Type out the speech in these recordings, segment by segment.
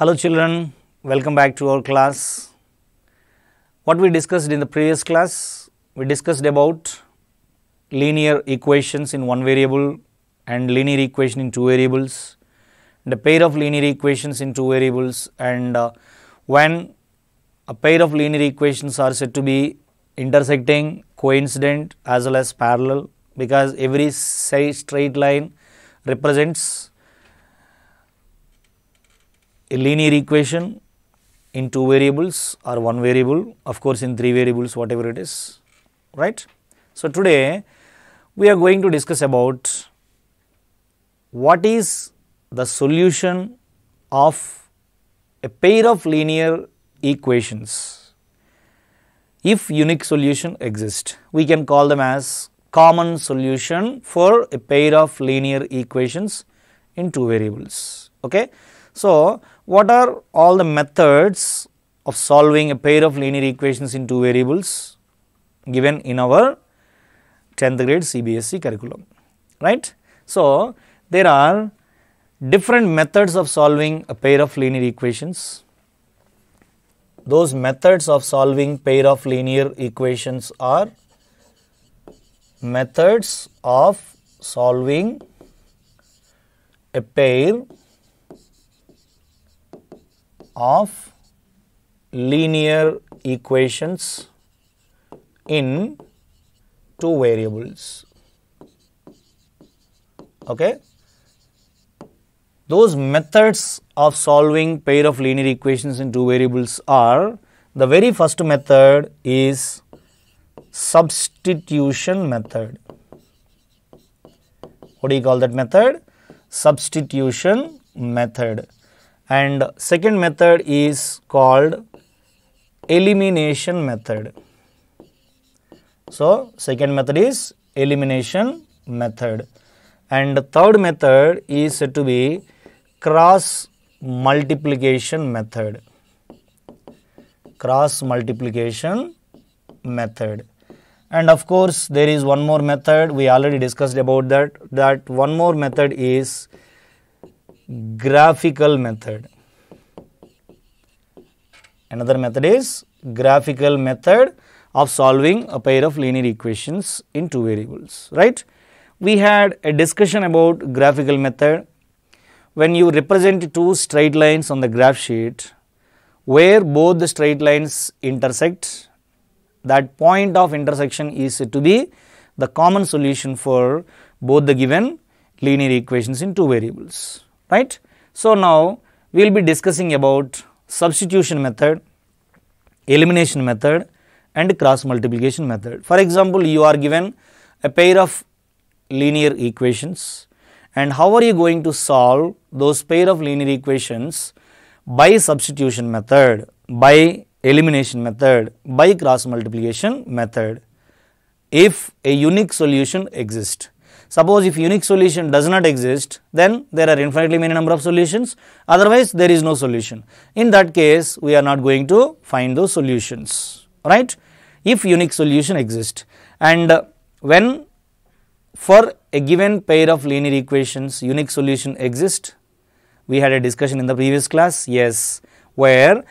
Hello children, welcome back to our class. What we discussed in the previous class, we discussed about linear equations in one variable and linear equation in two variables, the pair of linear equations in two variables and uh, when a pair of linear equations are said to be intersecting, coincident as well as parallel because every straight line represents a linear equation in two variables or one variable of course in three variables whatever it is right. So, today we are going to discuss about what is the solution of a pair of linear equations if unique solution exists we can call them as common solution for a pair of linear equations in two variables okay so what are all the methods of solving a pair of linear equations in two variables given in our 10th grade CBSE curriculum right? So there are different methods of solving a pair of linear equations. Those methods of solving pair of linear equations are methods of solving a pair of linear equations in two variables. Okay? Those methods of solving pair of linear equations in two variables are the very first method is substitution method. What do you call that method? Substitution method and second method is called elimination method. So second method is elimination method. And third method is said to be cross multiplication method. Cross multiplication method. And of course there is one more method. We already discussed about that that one more method is graphical method. Another method is graphical method of solving a pair of linear equations in two variables right? We had a discussion about graphical method. When you represent two straight lines on the graph sheet where both the straight lines intersect that point of intersection is to be the common solution for both the given linear equations in two variables right. So, now we will be discussing about substitution method, elimination method and cross multiplication method. For example, you are given a pair of linear equations and how are you going to solve those pair of linear equations by substitution method, by elimination method, by cross multiplication method if a unique solution exists. Suppose if unique solution does not exist, then there are infinitely many number of solutions, otherwise there is no solution. In that case, we are not going to find those solutions, right, if unique solution exists. And uh, when for a given pair of linear equations, unique solution exists, we had a discussion in the previous class, yes, where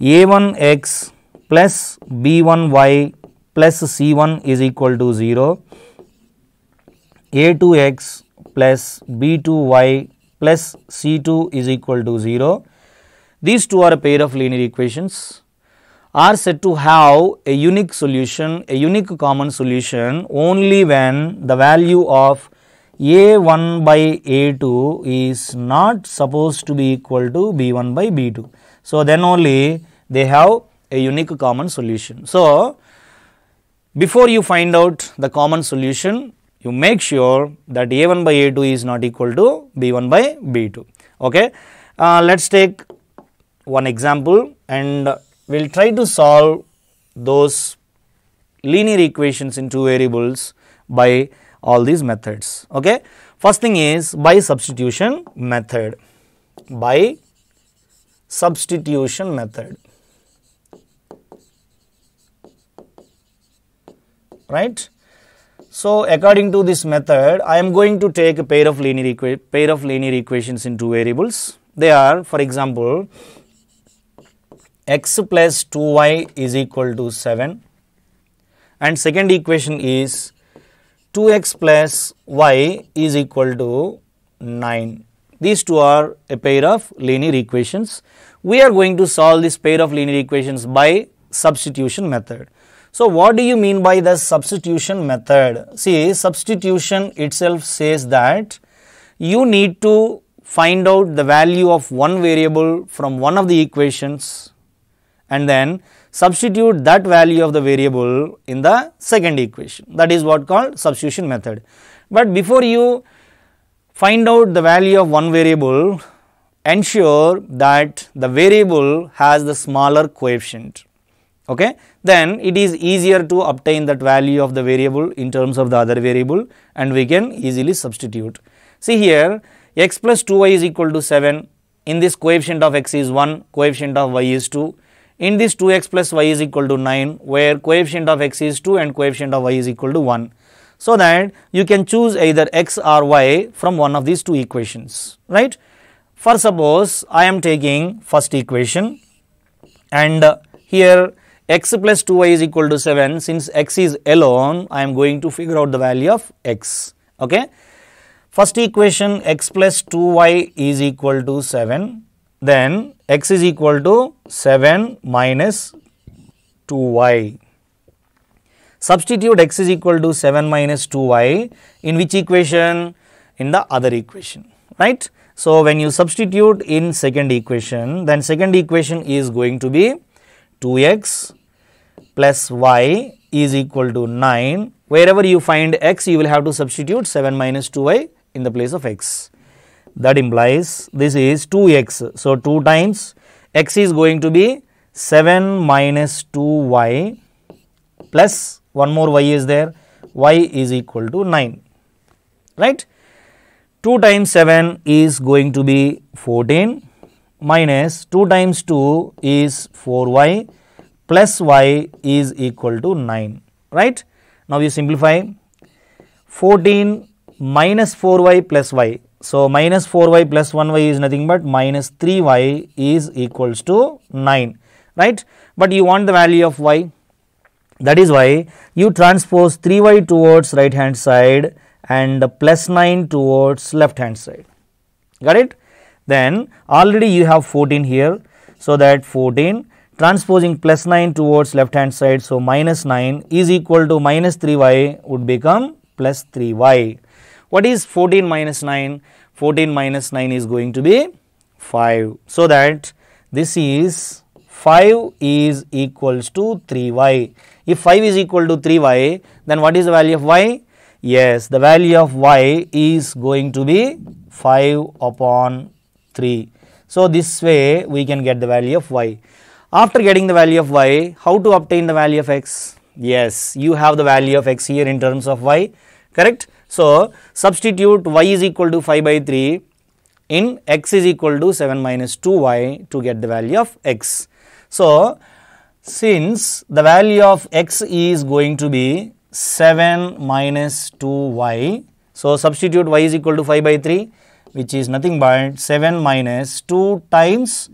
a1x plus b1y plus c1 is equal to 0 a2x plus b2y plus c2 is equal to 0. These two are a pair of linear equations are said to have a unique solution, a unique common solution only when the value of a1 by a2 is not supposed to be equal to b1 by b2. So, then only they have a unique common solution. So, before you find out the common solution, you make sure that a1 by a2 is not equal to b1 by b2. Okay. Uh, Let us take one example and we will try to solve those linear equations in two variables by all these methods. Okay. First thing is by substitution method, by substitution method, right. So, according to this method, I am going to take a pair of linear pair of linear equations in two variables they are for example x plus 2y is equal to 7 and second equation is 2x plus y is equal to 9. These two are a pair of linear equations. We are going to solve this pair of linear equations by substitution method. So, what do you mean by the substitution method? See, substitution itself says that you need to find out the value of one variable from one of the equations and then substitute that value of the variable in the second equation. That is what called substitution method. But before you find out the value of one variable, ensure that the variable has the smaller coefficient. Okay? Then it is easier to obtain that value of the variable in terms of the other variable and we can easily substitute. See here x plus 2y is equal to 7, in this coefficient of x is 1, coefficient of y is 2. In this 2x plus y is equal to 9, where coefficient of x is 2 and coefficient of y is equal to 1. So that you can choose either x or y from one of these two equations, right. For suppose I am taking first equation and here x plus 2y is equal to 7, since x is alone, I am going to figure out the value of x, okay. First equation x plus 2y is equal to 7, then x is equal to 7 minus 2y. Substitute x is equal to 7 minus 2y in which equation? In the other equation, right. So, when you substitute in second equation, then second equation is going to be 2x plus y is equal to 9. Wherever you find x, you will have to substitute 7 minus 2y in the place of x. That implies this is 2x. So, 2 times x is going to be 7 minus 2y plus one more y is there y is equal to 9 right 2 times 7 is going to be 14 minus 2 times 2 is 4y plus y is equal to 9 right now you simplify 14 minus 4y plus y. So, minus 4y plus 1y is nothing but minus 3y is equals to 9, right. But you want the value of y that is why you transpose 3y towards right hand side and plus 9 towards left hand side, got it. Then already you have 14 here. So, that 14 transposing plus 9 towards left hand side. So, minus 9 is equal to minus 3y would become plus 3y. What is 14 minus 9? 14 minus 9 is going to be 5. So, that this is 5 is equals to 3y. If 5 is equal to 3y, then what is the value of y? Yes, the value of y is going to be 5 upon 3. So, this way we can get the value of y. After getting the value of y, how to obtain the value of x? Yes, you have the value of x here in terms of y, correct? So, substitute y is equal to 5 by 3 in x is equal to 7 minus 2y to get the value of x. So, since the value of x is going to be 7 minus 2y, so substitute y is equal to 5 by 3 which is nothing but 7 minus 2 times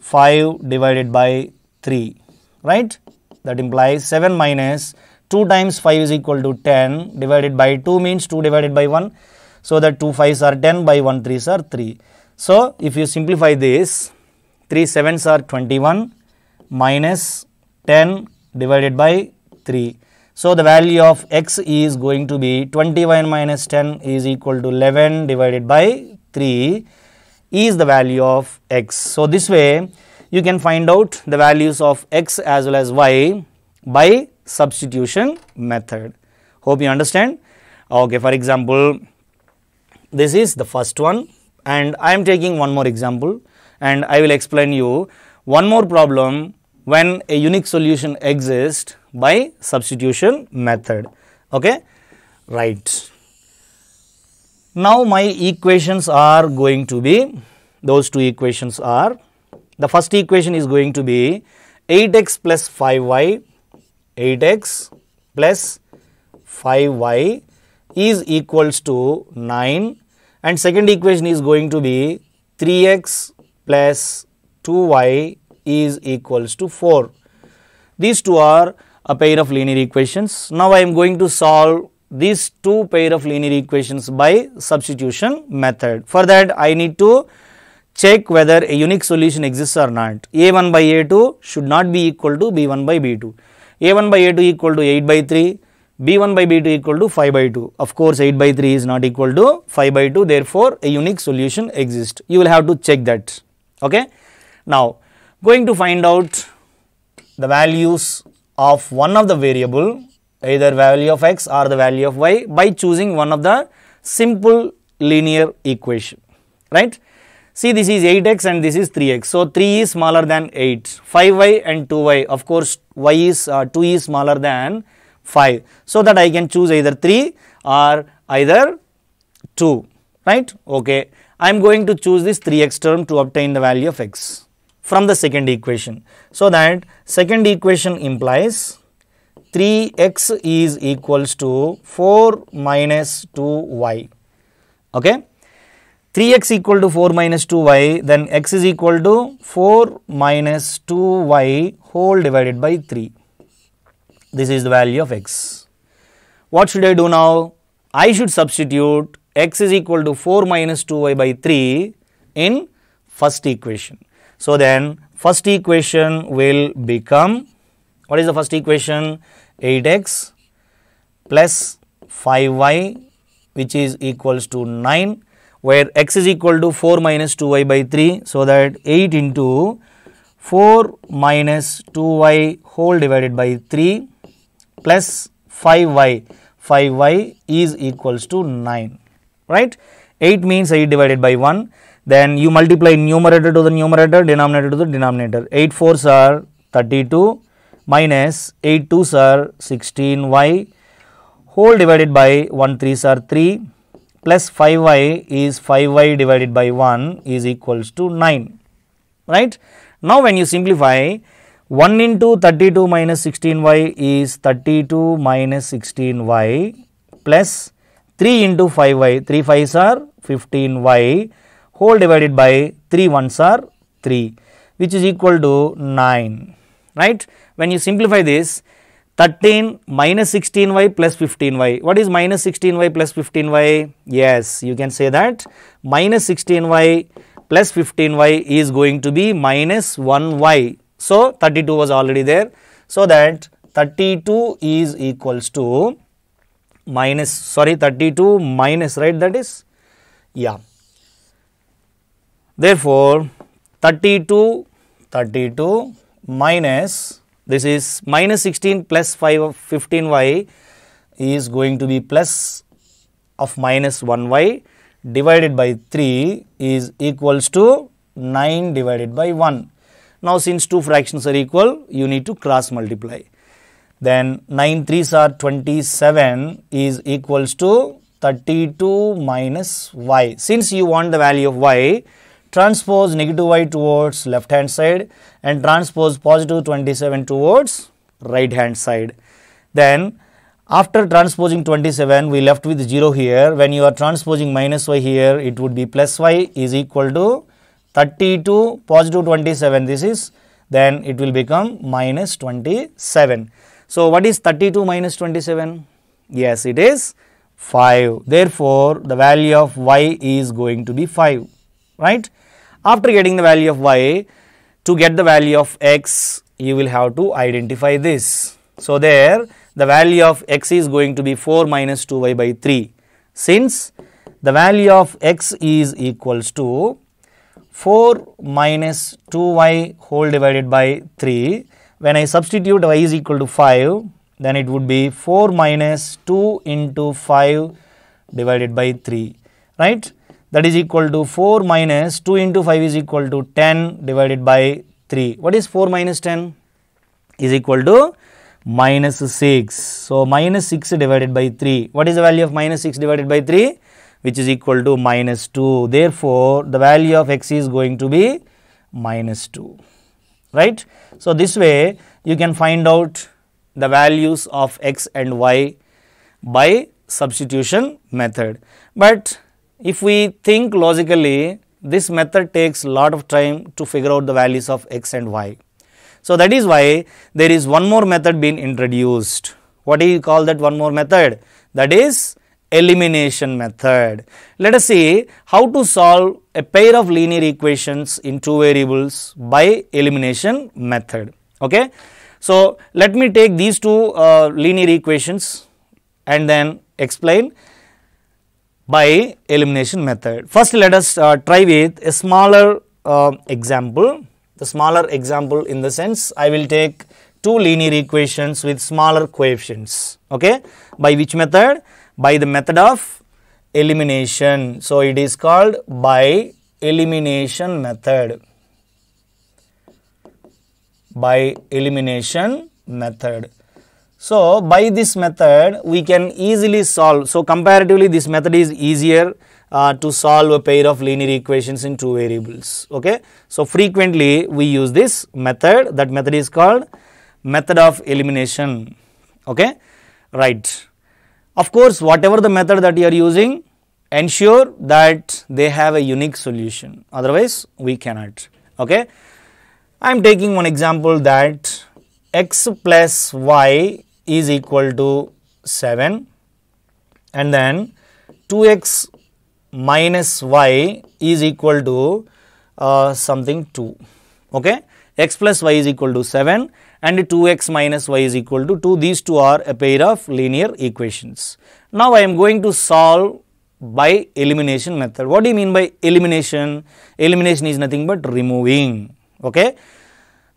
5 divided by 3, right. That implies 7 minus 2 times 5 is equal to 10 divided by 2 means 2 divided by 1. So, that 2 5s are 10 by 1 3s are 3. So, if you simplify this 3 7s are 21 minus 10 divided by 3. So, the value of x is going to be 21 minus 10 is equal to 11 divided by 3 is the value of x. So, this way you can find out the values of x as well as y by substitution method. Hope you understand. Okay, for example, this is the first one and I am taking one more example and I will explain you one more problem when a unique solution exists by substitution method. Okay, right. Now, my equations are going to be those two equations are the first equation is going to be 8x plus 5y 8x plus 5y is equals to 9 and second equation is going to be 3x plus 2y is equals to 4. These two are a pair of linear equations. Now I am going to solve these two pair of linear equations by substitution method. For that I need to check whether a unique solution exists or not. a1 by a2 should not be equal to b1 by b2. a1 by a2 equal to 8 by 3, b1 by b2 equal to 5 by 2. Of course, 8 by 3 is not equal to 5 by 2. Therefore, a unique solution exists. You will have to check that. Okay. Now, going to find out the values of one of the variable either value of x or the value of y by choosing one of the simple linear equation right? See this is 8x and this is 3x so 3 is smaller than 8 5y and 2y of course y is uh, 2 is smaller than 5 so that i can choose either 3 or either 2 right? Okay. I am going to choose this 3x term to obtain the value of x from the second equation so that second equation implies 3x is equals to 4 minus 2y. Okay. 3x equal to 4 minus 2y then x is equal to 4 minus 2y whole divided by 3. This is the value of x. What should I do now? I should substitute x is equal to 4 minus 2y by 3 in first equation. So, then first equation will become what is the first equation? 8x plus 5y which is equals to 9 where x is equal to 4 minus 2y by 3. So, that 8 into 4 minus 2y whole divided by 3 plus 5y, 5y is equals to 9, right. 8 means 8 divided by 1, then you multiply numerator to the numerator, denominator to the denominator. 8 4s are 32 minus 8 2s are 16y whole divided by 1 3s are 3 plus 5y is 5y divided by 1 is equals to 9 right. Now, when you simplify 1 into 32 minus 16y is 32 minus 16y plus 3 into 5y 3 5s are 15y whole divided by 3 1s are 3 which is equal to 9 right. When you simplify this 13 minus 16y plus 15y. What is minus 16y plus 15y? Yes, you can say that minus 16y plus 15y is going to be minus 1y. So, 32 was already there. So, that 32 is equals to minus sorry 32 minus right that is yeah. Therefore, 32 32 minus this is minus 16 plus 5 of 15y is going to be plus of minus 1y divided by 3 is equals to 9 divided by 1. Now, since two fractions are equal, you need to cross multiply. Then 9 3s are 27 is equals to 32 minus y. Since you want the value of y, transpose negative y towards left hand side and transpose positive 27 towards right hand side. Then after transposing 27 we left with 0 here when you are transposing minus y here it would be plus y is equal to 32 positive 27 this is then it will become minus 27. So, what is 32 minus 27? Yes, it is 5. Therefore, the value of y is going to be 5, right. After getting the value of y, to get the value of x, you will have to identify this. So, there the value of x is going to be 4 minus 2y by 3. Since the value of x is equals to 4 minus 2y whole divided by 3, when I substitute y is equal to 5, then it would be 4 minus 2 into 5 divided by 3, right that is equal to 4 minus 2 into 5 is equal to 10 divided by 3. What is 4 minus 10? Is equal to minus 6. So, minus 6 divided by 3. What is the value of minus 6 divided by 3? Which is equal to minus 2. Therefore, the value of x is going to be minus 2. Right. So, this way you can find out the values of x and y by substitution method. But if we think logically, this method takes lot of time to figure out the values of x and y. So, that is why there is one more method being introduced. What do you call that one more method? That is elimination method. Let us see how to solve a pair of linear equations in two variables by elimination method. Okay. So, let me take these two uh, linear equations and then explain by elimination method. First, let us uh, try with a smaller uh, example. The smaller example in the sense I will take two linear equations with smaller coefficients. Okay. By which method? by the method of elimination. So, it is called by elimination method by elimination method. So, by this method we can easily solve. So, comparatively this method is easier uh, to solve a pair of linear equations in two variables. Okay. So, frequently we use this method that method is called method of elimination. Okay. Right. Of course, whatever the method that you are using, ensure that they have a unique solution. Otherwise, we cannot. Okay. I am taking one example that x plus y is equal to 7 and then 2x minus y is equal to uh, something 2. Okay. x plus y is equal to 7 and 2x minus y is equal to 2. These two are a pair of linear equations. Now, I am going to solve by elimination method. What do you mean by elimination? Elimination is nothing but removing. Okay.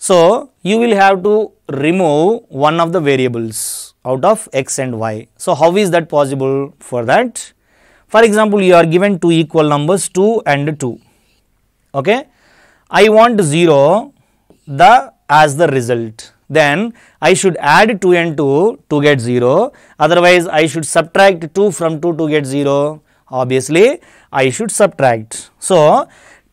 So, you will have to remove one of the variables out of x and y. So, how is that possible for that? For example, you are given two equal numbers 2 and 2. Okay. I want 0 the as the result. Then I should add 2 and 2 to get 0. Otherwise, I should subtract 2 from 2 to get 0. Obviously, I should subtract. So,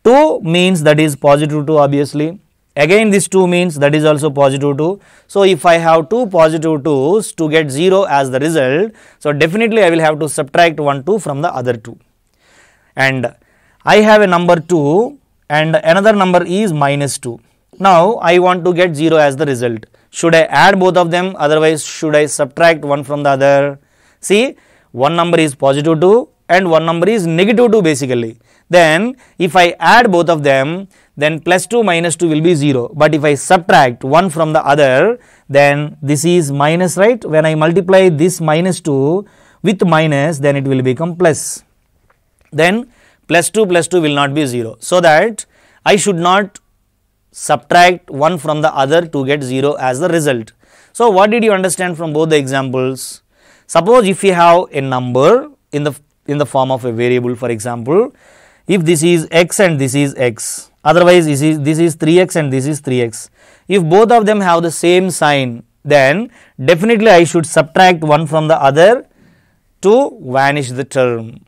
2 means that is positive 2 obviously. Again this 2 means that is also positive 2. So, if I have 2 positive 2's to get 0 as the result, so definitely I will have to subtract 1 2 from the other 2. And I have a number 2 and another number is minus 2. Now, I want to get 0 as the result. Should I add both of them? Otherwise, should I subtract one from the other? See, one number is positive 2 and one number is negative 2 basically. Then, if I add both of them, then plus 2 minus 2 will be 0. But if I subtract one from the other, then this is minus, right? When I multiply this minus 2 with minus, then it will become plus. Then, plus 2 plus 2 will not be 0. So, that I should not subtract one from the other to get 0 as the result. So, what did you understand from both the examples? Suppose if you have a number in the in the form of a variable for example, if this is x and this is x, otherwise this is this is 3x and this is 3x. If both of them have the same sign, then definitely I should subtract one from the other to vanish the term.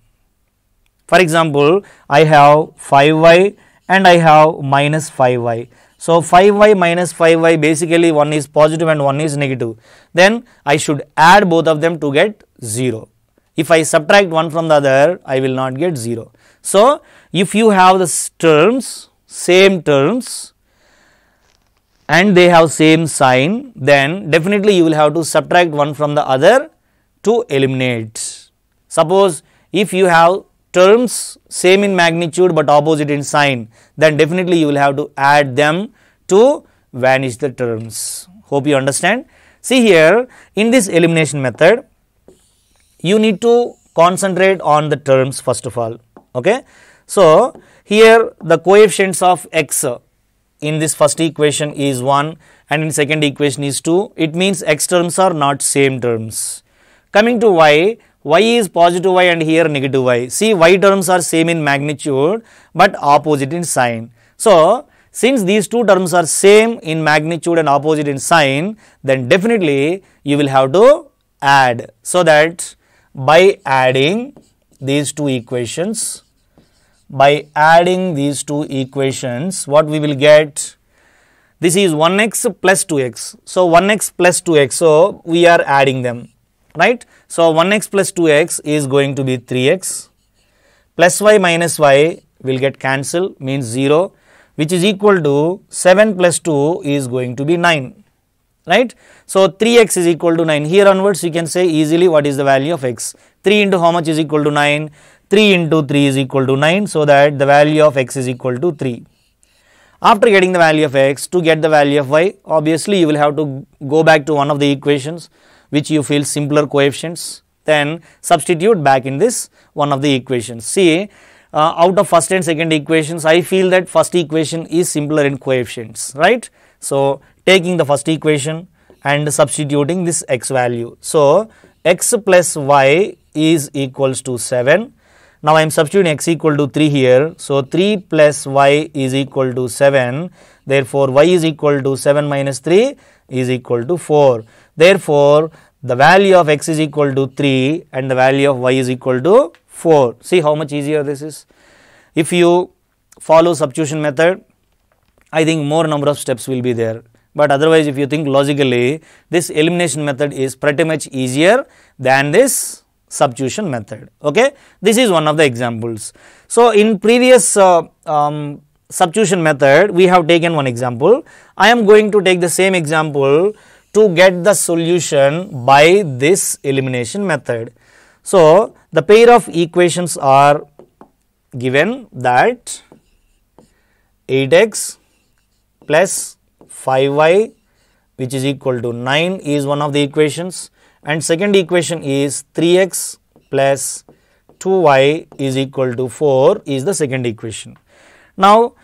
For example, I have 5y and I have minus 5y. So, 5y minus 5y basically one is positive and one is negative. Then I should add both of them to get 0. If I subtract one from the other, I will not get 0. So, if you have the terms, same terms and they have same sign, then definitely you will have to subtract one from the other to eliminate. Suppose if you have terms same in magnitude but opposite in sign, then definitely you will have to add them to vanish the terms. Hope you understand. See here in this elimination method, you need to concentrate on the terms first of all. Okay. So, here the coefficients of x in this first equation is 1 and in second equation is 2. It means x terms are not same terms. Coming to y, y is positive y and here negative y. See y terms are same in magnitude but opposite in sign. So, since these two terms are same in magnitude and opposite in sign, then definitely you will have to add. So, that by adding these two equations, by adding these two equations, what we will get? This is 1x plus 2x. So, 1x plus 2x. So, we are adding them right. So, 1x plus 2x is going to be 3x plus y minus y will get cancelled means 0 which is equal to 7 plus 2 is going to be 9 right. So, 3x is equal to 9 here onwards you can say easily what is the value of x 3 into how much is equal to 9 3 into 3 is equal to 9 so that the value of x is equal to 3. After getting the value of x to get the value of y obviously you will have to go back to one of the equations which you feel simpler coefficients then substitute back in this one of the equations. See uh, out of first and second equations I feel that first equation is simpler in coefficients right. So, taking the first equation and substituting this x value. So, x plus y is equals to 7. Now, I am substituting x equal to 3 here. So, 3 plus y is equal to 7. Therefore, y is equal to 7 minus 3 is equal to 4. Therefore, the value of x is equal to 3 and the value of y is equal to 4. See how much easier this is. If you follow substitution method, I think more number of steps will be there. But otherwise, if you think logically, this elimination method is pretty much easier than this substitution method. Okay, this is one of the examples. So, in previous uh, um, substitution method, we have taken one example. I am going to take the same example to get the solution by this elimination method. So, the pair of equations are given that 8x plus 5y which is equal to 9 is one of the equations and second equation is 3x plus 2y is equal to 4 is the second equation. Now,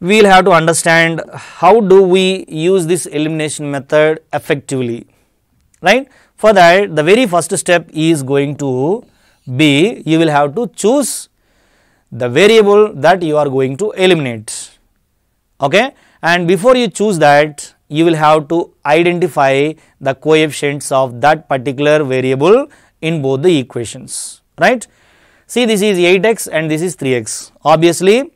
we will have to understand how do we use this elimination method effectively, right. For that the very first step is going to be you will have to choose the variable that you are going to eliminate. Okay and before you choose that you will have to identify the coefficients of that particular variable in both the equations right. See this is 8x and this is 3x obviously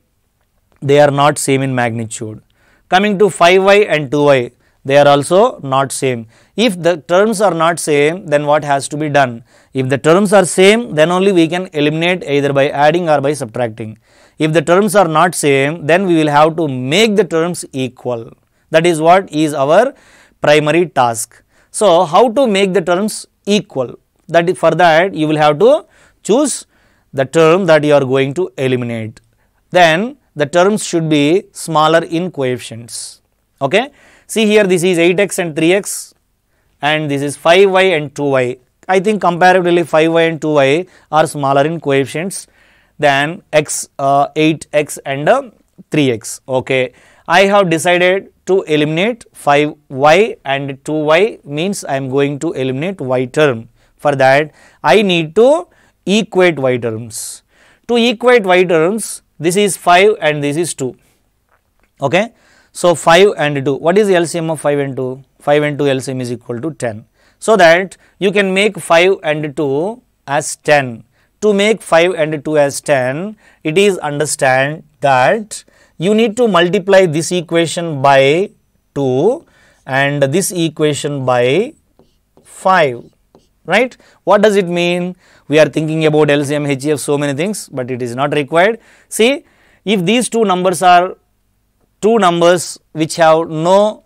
they are not same in magnitude. Coming to 5y and 2y they are also not same. If the terms are not same then what has to be done? If the terms are same then only we can eliminate either by adding or by subtracting. If the terms are not same, then we will have to make the terms equal. That is what is our primary task. So, how to make the terms equal? That is for that you will have to choose the term that you are going to eliminate. Then the terms should be smaller in coefficients. Okay. See here this is 8x and 3x and this is 5y and 2y. I think comparatively 5y and 2y are smaller in coefficients than x uh, 8x and uh, 3x. Okay. I have decided to eliminate 5y and 2y means I am going to eliminate y term. For that I need to equate y terms. To equate y terms this is 5 and this is 2. Okay. So, 5 and 2 what is the LCM of 5 and 2? 5 and 2 LCM is equal to 10. So, that you can make 5 and 2 as 10 to make 5 and 2 as 10, it is understand that you need to multiply this equation by 2 and this equation by 5, right. What does it mean? We are thinking about LCM, HCF, so many things, but it is not required. See, if these two numbers are two numbers which have no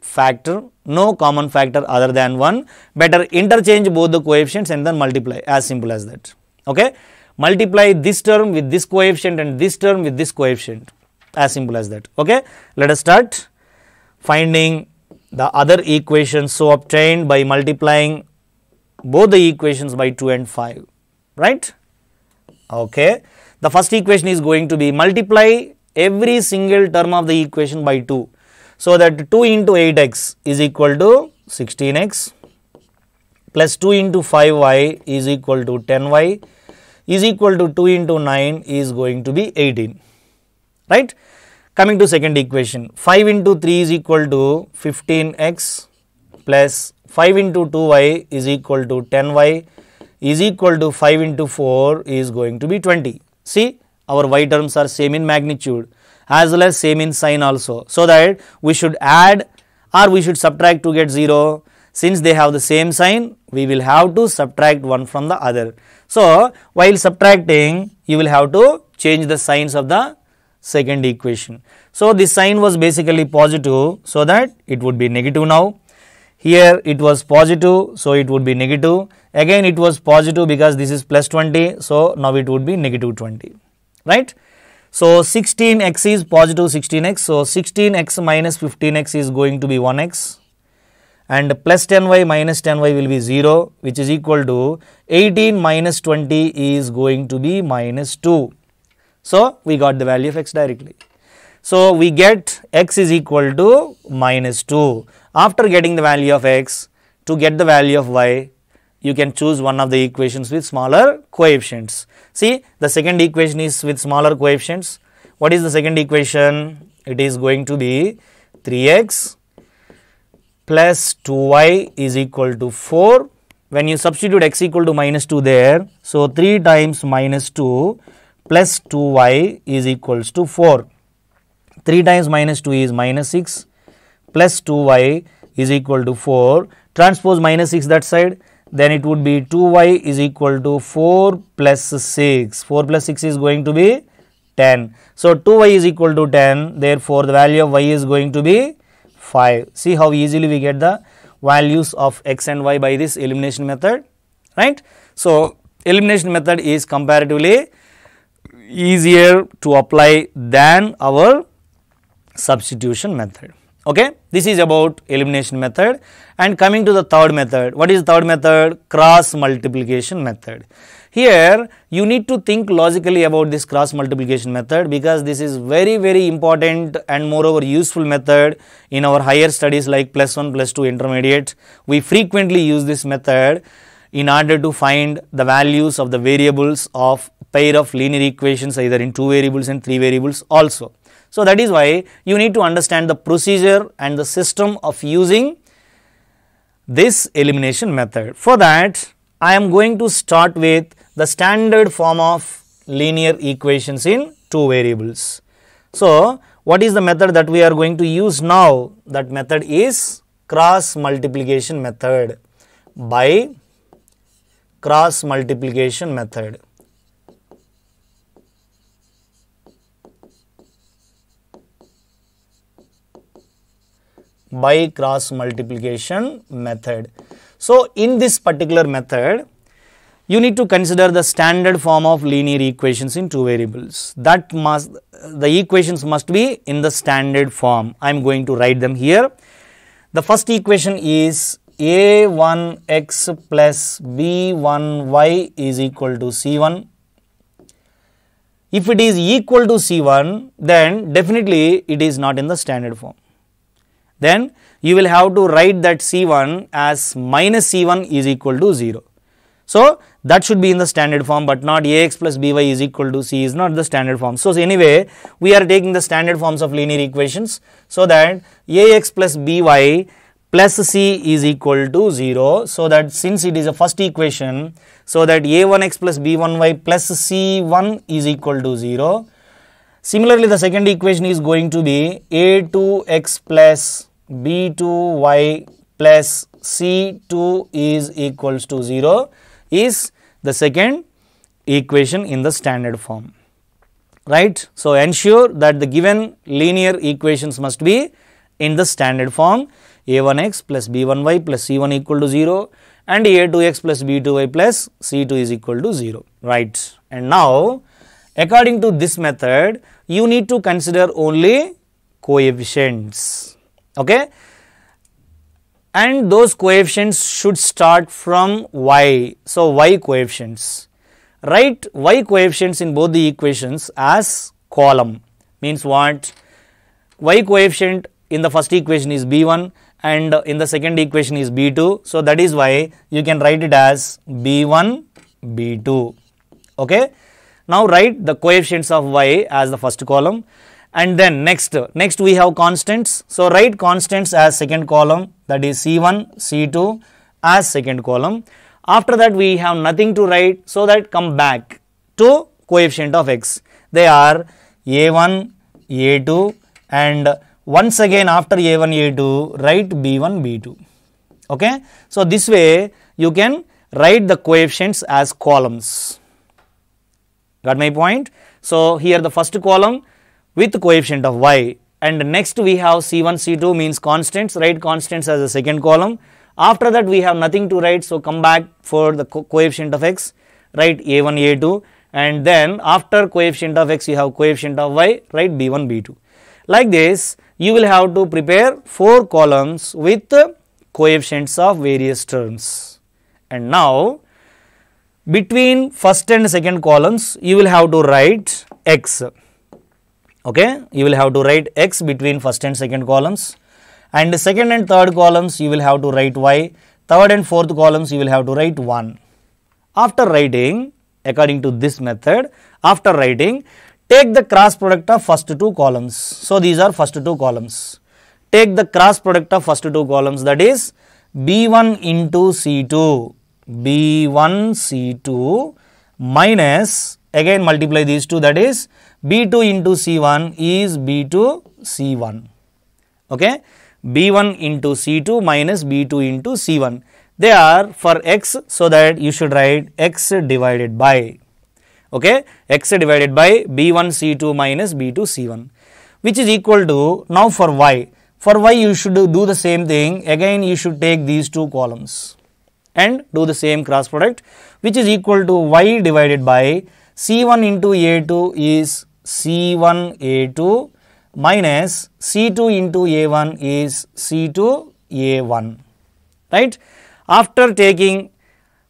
factor no common factor other than 1 better interchange both the coefficients and then multiply as simple as that. Okay? Multiply this term with this coefficient and this term with this coefficient as simple as that. Okay? Let us start finding the other equations so obtained by multiplying both the equations by 2 and 5 right? Okay? The first equation is going to be multiply every single term of the equation by 2 so, that 2 into 8x is equal to 16x plus 2 into 5y is equal to 10y is equal to 2 into 9 is going to be 18 right. Coming to second equation 5 into 3 is equal to 15x plus 5 into 2y is equal to 10y is equal to 5 into 4 is going to be 20. See our y terms are same in magnitude as well as same in sign also. So, that we should add or we should subtract to get 0. Since they have the same sign, we will have to subtract one from the other. So, while subtracting, you will have to change the signs of the second equation. So, the sign was basically positive, so that it would be negative now. Here it was positive, so it would be negative. Again it was positive because this is plus 20, so now it would be negative 20, right. So, 16x is positive 16x, so 16x minus 15x is going to be 1x and plus 10y minus 10y will be 0 which is equal to 18 minus 20 is going to be minus 2. So, we got the value of x directly. So, we get x is equal to minus 2. After getting the value of x, to get the value of y, you can choose one of the equations with smaller coefficients. See, the second equation is with smaller coefficients. What is the second equation? It is going to be 3x plus 2y is equal to 4. When you substitute x equal to minus 2 there, so 3 times minus 2 plus 2y is equals to 4. 3 times minus 2 is minus 6 plus 2y is equal to 4. Transpose minus 6 that side, then it would be 2y is equal to 4 plus 6. 4 plus 6 is going to be 10. So, 2y is equal to 10, therefore, the value of y is going to be 5. See how easily we get the values of x and y by this elimination method, right. So, elimination method is comparatively easier to apply than our substitution method. Okay. This is about elimination method and coming to the third method. What is the third method? Cross multiplication method. Here you need to think logically about this cross multiplication method because this is very very important and moreover useful method in our higher studies like plus 1 plus 2 intermediate. We frequently use this method in order to find the values of the variables of pair of linear equations either in two variables and three variables also. So, that is why you need to understand the procedure and the system of using this elimination method. For that, I am going to start with the standard form of linear equations in two variables. So, what is the method that we are going to use now? That method is cross multiplication method by cross multiplication method. By cross multiplication method. So, in this particular method, you need to consider the standard form of linear equations in two variables. That must, the equations must be in the standard form. I am going to write them here. The first equation is a1x plus b1y is equal to c1. If it is equal to c1, then definitely it is not in the standard form then you will have to write that C1 as minus C1 is equal to 0. So, that should be in the standard form, but not Ax plus By is equal to C is not the standard form. So, anyway, we are taking the standard forms of linear equations. So, that Ax plus By plus C is equal to 0. So, that since it is a first equation, so that A1x plus B1y plus C1 is equal to 0 Similarly, the second equation is going to be a2x plus b2y plus c2 is equals to 0 is the second equation in the standard form right. So, ensure that the given linear equations must be in the standard form a1x plus b1y plus c1 equal to 0 and a2x plus b2y plus c2 is equal to 0 right. And now, according to this method you need to consider only coefficients okay? And those coefficients should start from y. So y coefficients. Write y coefficients in both the equations as column. Means what? Y coefficient in the first equation is b1 and in the second equation is b2 so that is why you can write it as b1 b2 okay? Now write the coefficients of y as the first column and then next, next we have constants. So write constants as second column that is C1, C2 as second column. After that we have nothing to write so that come back to coefficient of x. They are A1, A2 and once again after A1, A2 write B1, B2. Okay. So this way you can write the coefficients as columns. Got my point? So, here the first column with coefficient of y. And next we have C1, C2 means constants, write constants as a second column. After that we have nothing to write, so come back for the co coefficient of x, write A1, A2 and then after coefficient of x you have coefficient of y, write B1, B2. Like this you will have to prepare 4 columns with coefficients of various terms. And now between first and second columns you will have to write x okay? You will have to write x between first and second columns. And second and third columns you will have to write y. Third and fourth columns you will have to write 1 after writing according to this method after writing take the cross product of first two columns. So these are first two columns. Take the cross product of first two columns that is b1 into c2 b1 c2 minus again multiply these two that is B2 into C1 is B2 C1. Okay. B1 into C2 minus B2 into C1. They are for x so that you should write x divided by okay x divided by B1 C2 minus B2 C1 which is equal to now for y. For y you should do the same thing again you should take these two columns and do the same cross product which is equal to y divided by C1 into A2 is C1 A2 minus C2 into A1 is C2 A1 right. After taking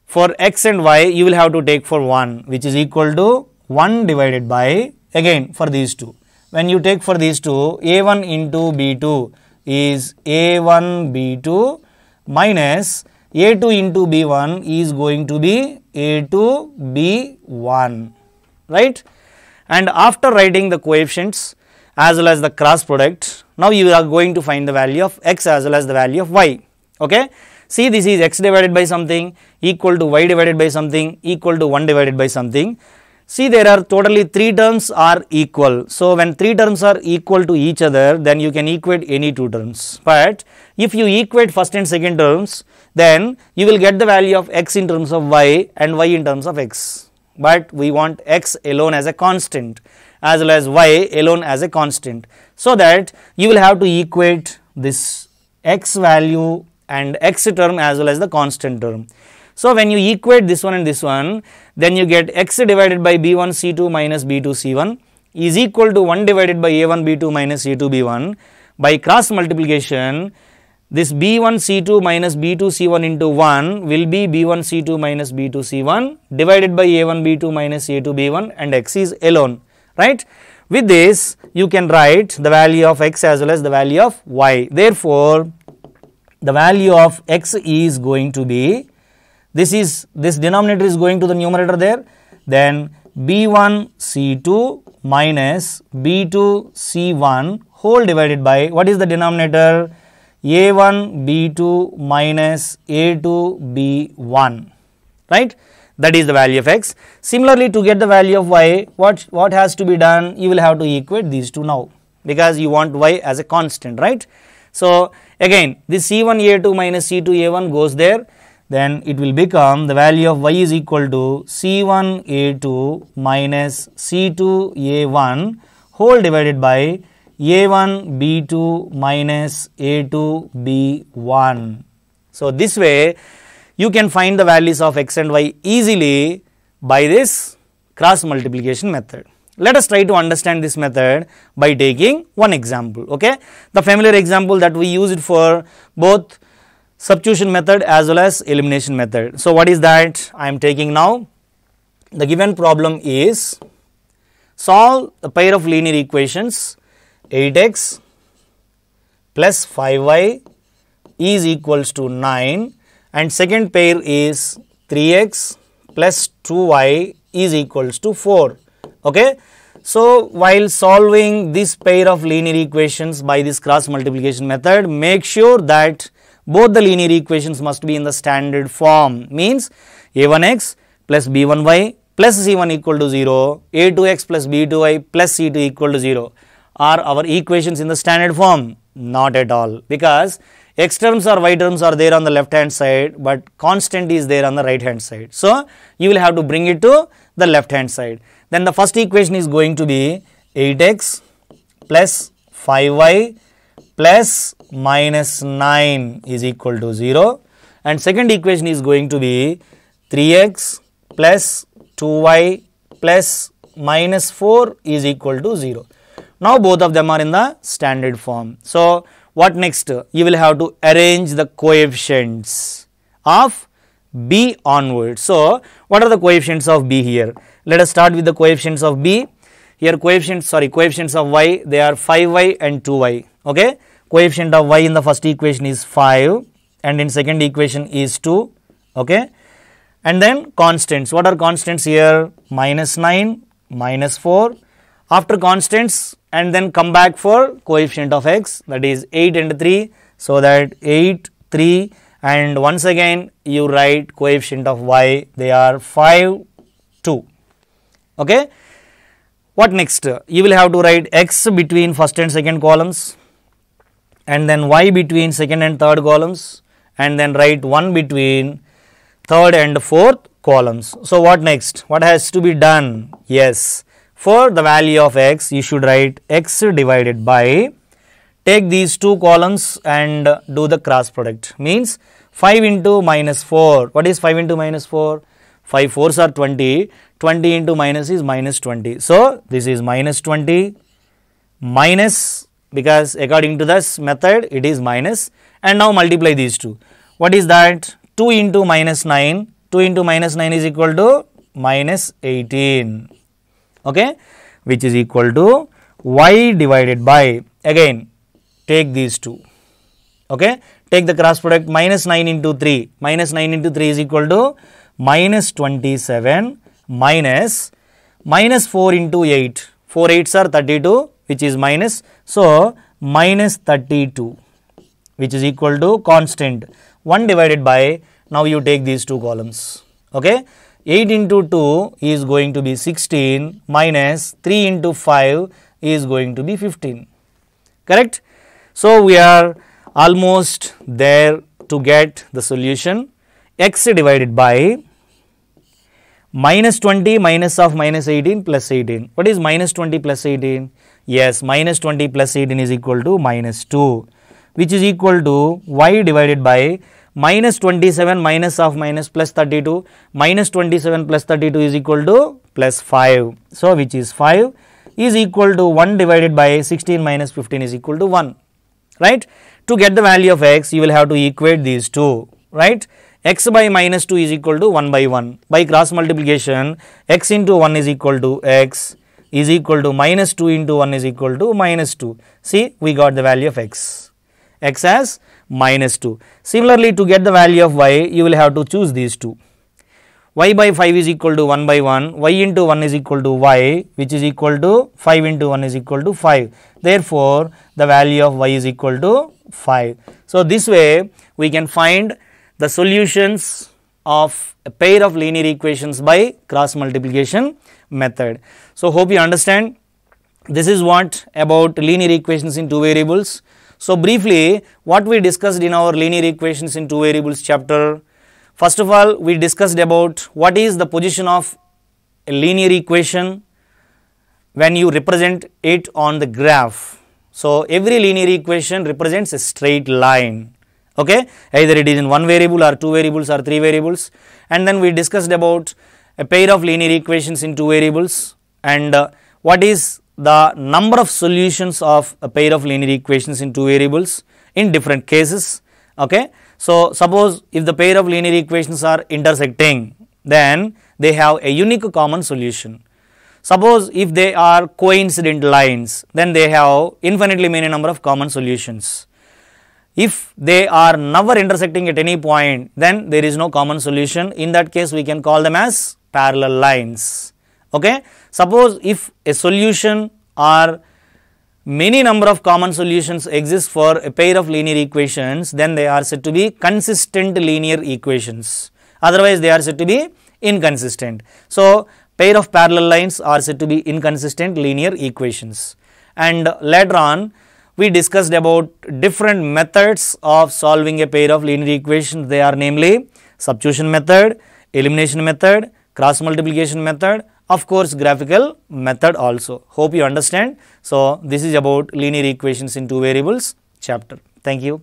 for x and y you will have to take for 1 which is equal to 1 divided by again for these two. When you take for these two A1 into B2 is A1 B2 minus A2 into B1 is going to be A2 B1 right and after writing the coefficients as well as the cross product now you are going to find the value of x as well as the value of y. Okay? See this is x divided by something equal to y divided by something equal to 1 divided by something. See there are totally three terms are equal. So when three terms are equal to each other then you can equate any two terms. But if you equate first and second terms then you will get the value of x in terms of y and y in terms of x but we want x alone as a constant as well as y alone as a constant. So, that you will have to equate this x value and x term as well as the constant term. So, when you equate this one and this one then you get x divided by b1 c2 minus b2 c1 is equal to 1 divided by a1 b2 minus a2 b1 by cross multiplication this B1 C2 minus B2 C1 into 1 will be B1 C2 minus B2 C1 divided by A1 B2 minus A2 B1 and x is alone, right. With this, you can write the value of x as well as the value of y. Therefore, the value of x is going to be, this is, this denominator is going to the numerator there, then B1 C2 minus B2 C1 whole divided by, what is the denominator? A1 b2 minus a2 b1 right? That is the value of x. Similarly to get the value of y what what has to be done? You will have to equate these two now because you want y as a constant right? So again this c1 a2 minus c2 a1 goes there. Then it will become the value of y is equal to c1 a2 minus c2 a1 whole divided by a1 b2 minus a2 b1. So, this way you can find the values of x and y easily by this cross multiplication method. Let us try to understand this method by taking one example. Okay? The familiar example that we used for both substitution method as well as elimination method. So, what is that I am taking now? The given problem is solve a pair of linear equations 8x plus 5y is equals to 9 and second pair is 3x plus 2y is equals to 4. Okay. So, while solving this pair of linear equations by this cross multiplication method, make sure that both the linear equations must be in the standard form means a1x plus b1y plus c1 equal to 0, a2x plus b2y plus c2 equal to 0 are our equations in the standard form? Not at all because x terms or y terms are there on the left hand side, but constant is there on the right hand side. So, you will have to bring it to the left hand side. then the first equation is going to be 8x plus 5y plus minus 9 is equal to 0 and second equation is going to be 3x plus 2y plus minus 4 is equal to 0. Now both of them are in the standard form. So what next? You will have to arrange the coefficients of b onwards. So what are the coefficients of b here? Let us start with the coefficients of b. Here coefficients, sorry, coefficients of y, they are 5y and 2y. Okay. Coefficient of y in the first equation is 5 and in second equation is 2. Okay. And then constants. What are constants here? Minus 9, minus 4. After constants and then come back for coefficient of x that is 8 and 3. So that 8, 3 and once again you write coefficient of y they are 5, 2. Okay. What next? You will have to write x between first and second columns and then y between second and third columns and then write 1 between third and fourth columns. So, what next? What has to be done? Yes, for the value of x, you should write x divided by, take these two columns and do the cross product. Means 5 into minus 4. What is 5 into minus 4? 5 4s are 20. 20 into minus is minus 20. So, this is minus 20 minus because according to this method it is minus and now multiply these two. What is that? 2 into minus 9 2 into minus 9 is equal to minus 18 okay which is equal to y divided by again take these two okay take the cross product minus 9 into 3 minus 9 into 3 is equal to minus 27 minus minus 4 into 8 4 8s are 32 which is minus so minus 32 which is equal to constant 1 divided by now you take these two columns. Okay. 8 into 2 is going to be 16 minus 3 into 5 is going to be 15. Correct? So, we are almost there to get the solution x divided by minus 20 minus of minus 18 plus 18. What is minus 20 plus 18? Yes, minus 20 plus 18 is equal to minus 2 which is equal to y divided by minus 27 minus of minus plus 32 minus 27 plus 32 is equal to plus 5. So, which is 5 is equal to 1 divided by 16 minus 15 is equal to 1 right. To get the value of x you will have to equate these two. Right? x by minus 2 is equal to 1 by 1 by cross multiplication x into 1 is equal to x is equal to minus 2 into 1 is equal to minus 2 see we got the value of x x as minus 2. Similarly, to get the value of y, you will have to choose these two. y by 5 is equal to 1 by 1, y into 1 is equal to y, which is equal to 5 into 1 is equal to 5. Therefore, the value of y is equal to 5. So, this way we can find the solutions of a pair of linear equations by cross multiplication method. So, hope you understand this is what about linear equations in two variables. So, briefly what we discussed in our linear equations in two variables chapter. First of all, we discussed about what is the position of a linear equation when you represent it on the graph. So, every linear equation represents a straight line okay either it is in one variable or two variables or three variables and then we discussed about a pair of linear equations in two variables and uh, what is the number of solutions of a pair of linear equations in two variables in different cases. Okay. So, suppose if the pair of linear equations are intersecting, then they have a unique common solution. Suppose if they are coincident lines, then they have infinitely many number of common solutions. If they are never intersecting at any point, then there is no common solution. In that case, we can call them as parallel lines. Okay. Suppose if a solution or many number of common solutions exist for a pair of linear equations, then they are said to be consistent linear equations. Otherwise, they are said to be inconsistent. So, pair of parallel lines are said to be inconsistent linear equations. And later on, we discussed about different methods of solving a pair of linear equations. They are namely substitution method, elimination method, cross multiplication method of course graphical method also. Hope you understand. So, this is about linear equations in two variables chapter. Thank you.